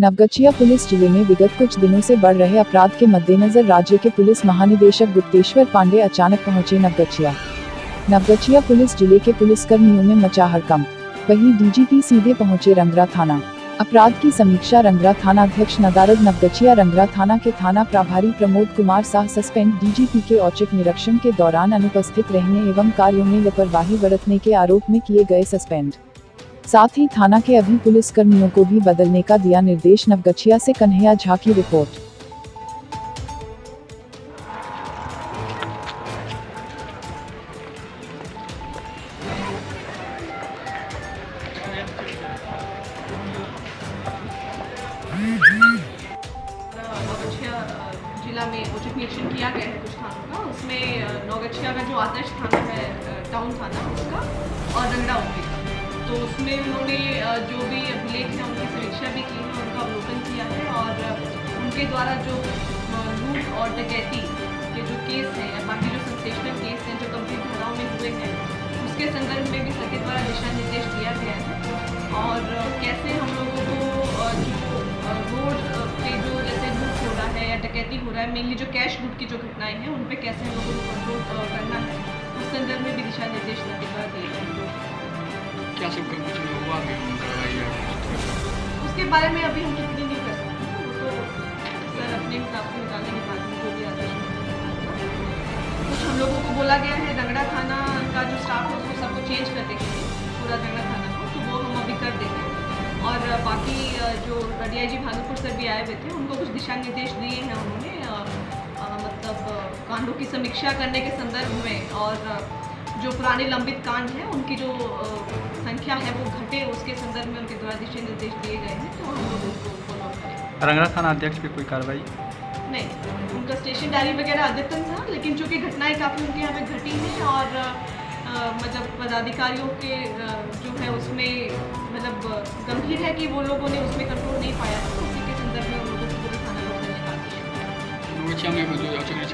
Naugachia police ज़िले में विगत कुछ दिनों से बढ़ रहे अपराध के मद्देनजर राज्य के पुलिस महानिदेशक गुप्तेश्वर पांडे अचानक पहुँचे नवगछिया। नवगछिया पुलिस ज़िले के पुलिस कर्मियों में मचा हड़कंप। वहीं डीजीपी सीधे पहुँचे रंगरा थाना। अपराध की समीक्षा रंगरा थाना अध्यक्ष नदारद नवगछिया रंगरा थाना के थाना प्रभारी प्रमोद कुमार शाह सस्पेंड डीजीपी के औचक निरीक्षण के दौरान अनुपस्थित रहने एवं कार्यों में लापरवाही बरतने के आरोप में किए गए सस्पेंड। साथ ही थाना के अभी पुलिस कर्मियों को भी बदलने का दिया निर्देश, नवगछिया से कन्हैया झा की रिपोर्ट। जिला में उचित निरीक्षण किया गया है कुछ थानों का। उसमें नौगछिया का जो आदर्श थाना है टाउन थाना, उसका, और रंगड़ा तो उसमें उन्होंने जो भी अभिलेख है, उनकी समीक्षा भी की है, उनका अवलोकन किया है और उनके द्वारा जो लूट और डकैती के जो केस हैं बाकी जो सेंसेशनल केस हैं, जो गंभीर धाराओं में हुए हैं, उसके संदर्भ में भी सरकार द्वारा दिशा निर्देश दिया गया है और कैसे हम लोगों को जो रोड पे जो जैसे लूट हो रहा है या डकैती हो रहा है मेनली जो कैश लूट की जो घटनाएँ हैं, उन पर कैसे हम लोगों को कंट्रोल करना है, उस संदर्भ में भी दिशा निर्देश दिए गए क्या सब कुछ हुआ है? उसके बारे में अभी हम टिप्पणी नहीं कर सकते। तो सर अपने कुछ हम लोगों को बोला गया है रंगड़ा थाना का जो स्टाफ है, उसको सबको चेंज कर देंगे, पूरा रंगड़ा थाना को तो वो हम अभी कर देंगे। और बाकी जो डी जी भागलपुर सर भी आए हुए थे, उनको कुछ दिशा निर्देश दिए हैं उन्होंने मतलब कांडों की समीक्षा करने के संदर्भ में, और जो पुराने लंबित कांड हैं उनकी जो संख्या है वो घटे उसके संदर्भ में उनके द्वारा दिशा निर्देश दिए गए हैं तो हम लोग उसको फॉलो करेंगे रंगरा थाना अध्यक्ष पे कोई कार्रवाई? नहीं उनका स्टेशन डायरी वगैरह अद्यतन था लेकिन चूँकि घटनाएँ काफ़ी उनके यहाँ पे घटी हैं और मतलब पदाधिकारियों के जो है उसमें मतलब गंभीर है कि वो लोगों ने उसमें कंट्रोल नहीं पाया तो उसी के संदर्भ में उन लोगों को पूरे थाना को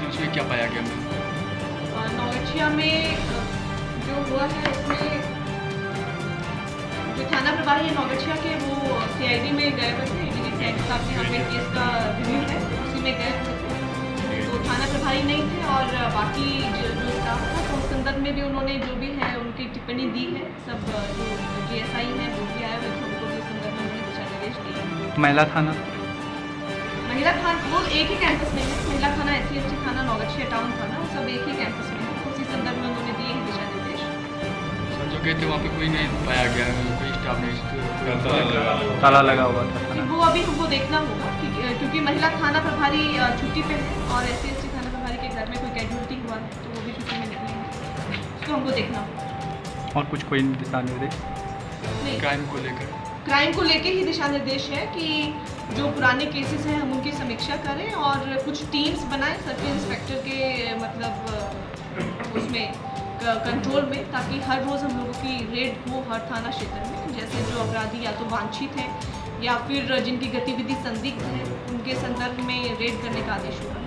का में क्या पाया गया? नौगछिया में जो हुआ है उसमें जो थाना प्रभारी है नौगछिया के वो सीआईडी में गए हुए थे। डी सीआईडी साहब के यहाँ पे केस का रिव्यू है उसी में गए तो थाना प्रभारी नहीं थे और बाकी जो जो स्टाफ था तो उस संदर्भ में भी उन्होंने जो भी है उनकी टिप्पणी दी है। सब जो जी एस आई है वो भी आए हुए थे। उनको भी संदर्भ में उन्होंने दिशा निर्देश दिए महिला थाना? महिला थाना वो एक ही कैंपस में है। महिला थाना एस सी थाना नौगछिया टाउन थाना सब एक ही कैंपस में गए थे वहाँ पे कोई नहीं पाया गया कोई स्टाफ नहीं ताला लगा हुआ था वो अभी हमको देखना होगा क्योंकि महिला थाना प्रभारी छुट्टी पे है और एस सी थाना प्रभारी के घर में कोई कैजुअलिटी हुआ है तो वो भी छुट्टी में निकलेंगे उसको हमको देखना होगा। और कुछ कोई दिशा निर्देश? नहीं। क्राइम को लेकर। क्राइम को लेके ही दिशा निर्देश है कि जो पुराने केसेस हैं हम उनकी समीक्षा करें और कुछ टीम्स बनाएँ सर्किल इंस्पेक्टर के मतलब उसमें। कंट्रोल में, ताकि हर रोज़ हम लोगों की रेड हो हर थाना क्षेत्र में, जैसे जो अपराधी या तो वांछित हैं, या फिर जिनकी गतिविधि संदिग्ध है, उनके संदर्भ में रेड करने का आदेश हुआ है